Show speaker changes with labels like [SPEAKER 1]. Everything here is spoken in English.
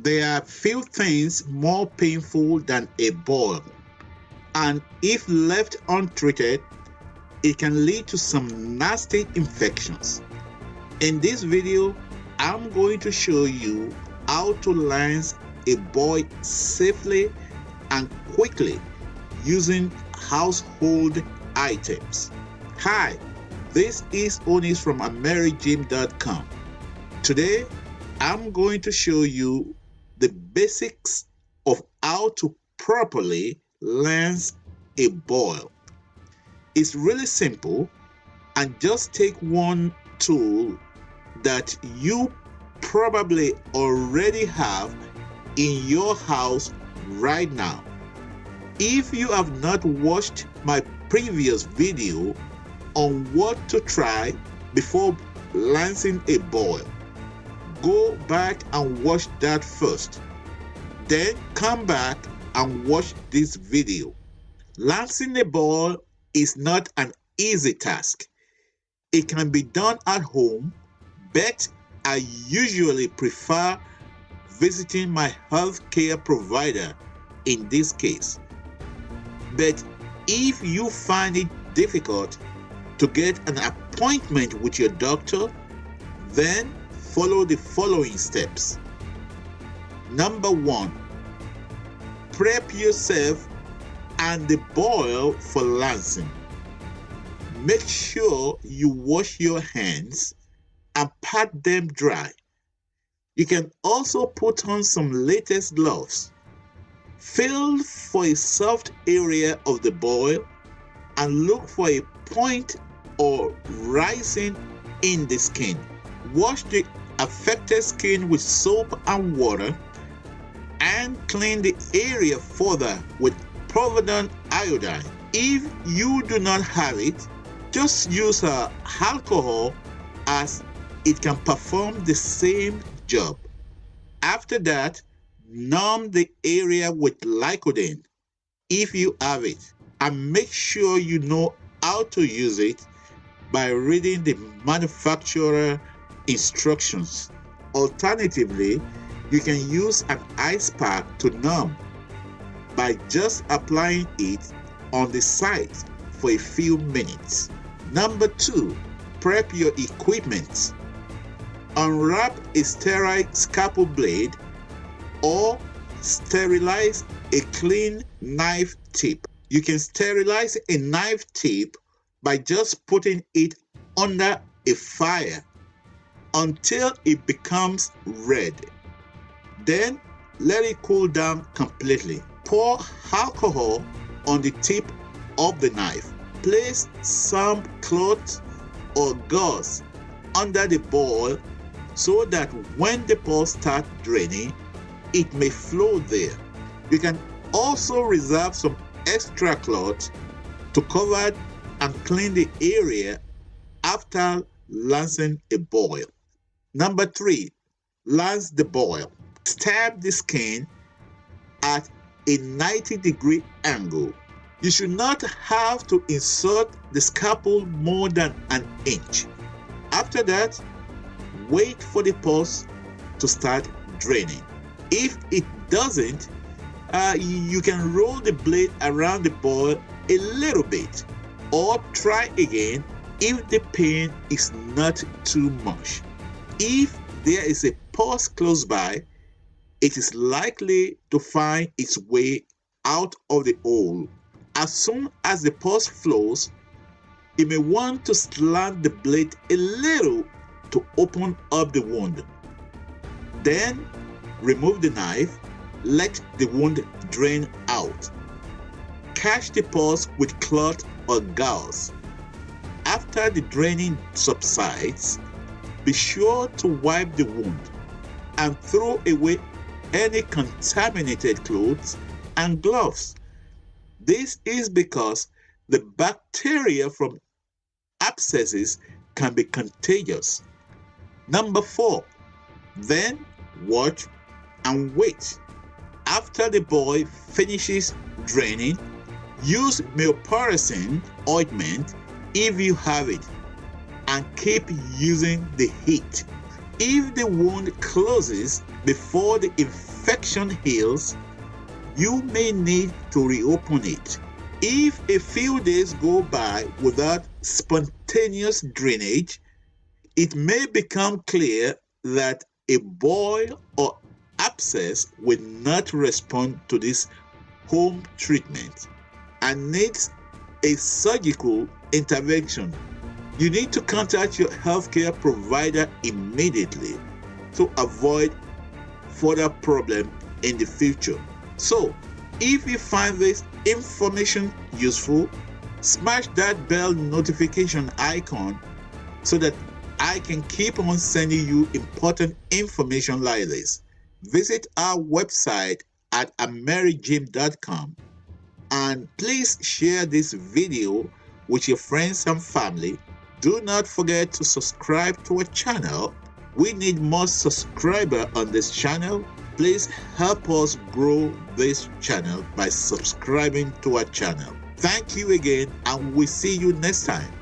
[SPEAKER 1] There are few things more painful than a boil, and if left untreated, it can lead to some nasty infections. In this video, I'm going to show you how to lance a boil safely and quickly using household items. Hi, this is Onis from AmeriGym.com. Today, I'm going to show you the basics of how to properly lance a boil. It's really simple and just take one tool that you probably already have in your house right now. If you have not watched my previous video on what to try before lancing a boil, go back and watch that first. Then come back and watch this video. Lancing a boil is not an easy task. It can be done at home, but I usually prefer visiting my healthcare provider in this case. But if you find it difficult to get an appointment with your doctor, then follow the following steps. Number one, prep yourself and the boil for lancing. Make sure you wash your hands and pat them dry. You can also put on some latex gloves. Feel for a soft area of the boil and look for a point or rising in the skin. Wash the affected skin with soap and water and clean the area further with povidone iodine. If you do not have it, just use uh, alcohol as it can perform the same job. After that, numb the area with Lidocaine if you have it and make sure you know how to use it by reading the manufacturer instructions. Alternatively, you can use an ice pack to numb by just applying it on the site for a few minutes. Number two, prep your equipment. Unwrap a sterile scalpel blade or sterilize a clean knife tip. You can sterilize a knife tip by just putting it under a fire until it becomes red. Then let it cool down completely. Pour alcohol on the tip of the knife. Place some cloth or gauze under the boil so that when the pulse starts draining, it may flow there. You can also reserve some extra cloth to cover and clean the area after lancing a boil. Number three, lance the boil. Stab the skin at a 90 degree angle. You should not have to insert the scalpel more than an inch. After that, wait for the pulse to start draining. If it doesn't, uh, you can roll the blade around the boil a little bit or try again if the pain is not too much. If there is a pulse close by, it is likely to find its way out of the hole. As soon as the pulse flows, you may want to slant the blade a little to open up the wound. Then remove the knife, let the wound drain out. Catch the pulse with cloth or gauze. After the draining subsides, be sure to wipe the wound and throw away any contaminated clothes and gloves. This is because the bacteria from abscesses can be contagious. Number four, then watch and wait. After the boil finishes draining, use mupirocin ointment if you have it and keep using the heat. If the wound closes before the infection heals, you may need to reopen it. If a few days go by without spontaneous drainage, it may become clear that a boil or abscess will not respond to this home treatment and needs a surgical intervention. You need to contact your healthcare provider immediately to avoid further problem in the future. So, if you find this information useful, smash that bell notification icon so that I can keep on sending you important information like this. Visit our website at amerigym.com and please share this video with your friends and family. Do not forget to subscribe to our channel. We need more subscribers on this channel. Please help us grow this channel by subscribing to our channel. Thank you again and we see you next time.